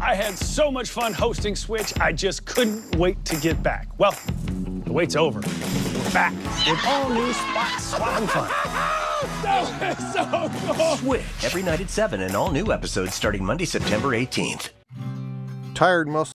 I had so much fun hosting Switch, I just couldn't wait to get back. Well, the wait's over. We're back with all new spot swapping fun. that was so cool. Switch every night at 7 and all new episodes starting Monday, September 18th. Tired most